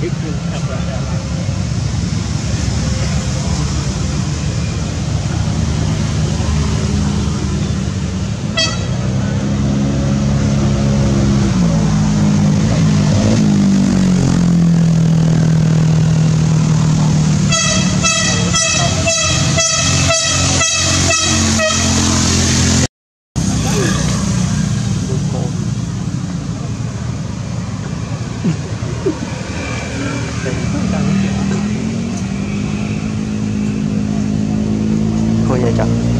hate feeling about 科学家。